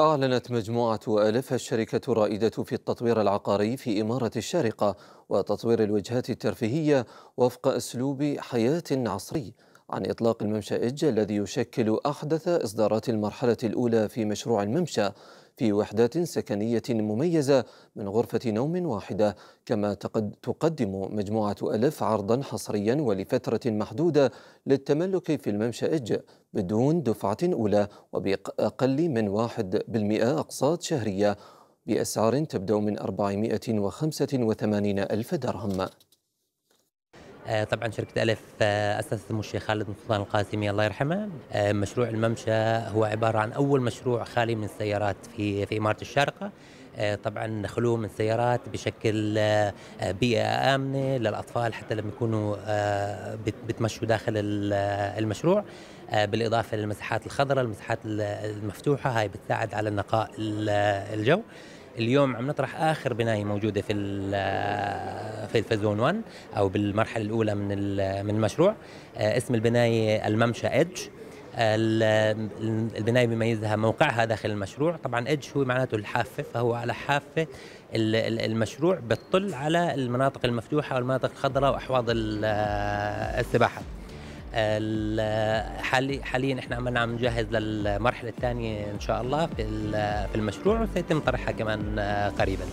أعلنت مجموعة ألف الشركة الرائدة في التطوير العقاري في إمارة الشارقة وتطوير الوجهات الترفيهية وفق أسلوب حياة عصري. عن إطلاق الممشى الذي يشكل أحدث إصدارات المرحلة الأولى في مشروع الممشى في وحدات سكنية مميزة من غرفة نوم واحدة كما تقدم مجموعة ألف عرضا حصريا ولفترة محدودة للتملك في الممشى إج بدون دفعة أولى وبأقل من واحد بالمئة أقساط شهرية بأسعار تبدأ من 485 ألف درهم. طبعا شركة ألف آه، أسست الشيخ خالد بن سلطان القاسمي الله يرحمه. آه، مشروع الممشى هو عبارة عن أول مشروع خالي من السيارات في في إمارة الشارقة. طبعا خلوه من السيارات بشكل بيئة آمنة للأطفال حتى لما يكونوا بتمشوا داخل المشروع. بالإضافة للمساحات الخضراء المساحات المفتوحة. هاي بتساعد على نقاء الجو. اليوم عم نطرح آخر بناية موجودة في في الفازون 1 أو بالمرحلة الأولى من من المشروع. آه، اسم البناية الممشى ايدج البناية بيميزها موقعها داخل المشروع. طبعا ايدج هو معناته الحافة فهو على حافة المشروع بتطل على المناطق المفتوحة والمناطق الخضراء وأحواض السباحة. حالي حاليا إحنا عم نجهز للمرحلة الثانية إن شاء الله في في المشروع وسيتم طرحها كمان قريبا.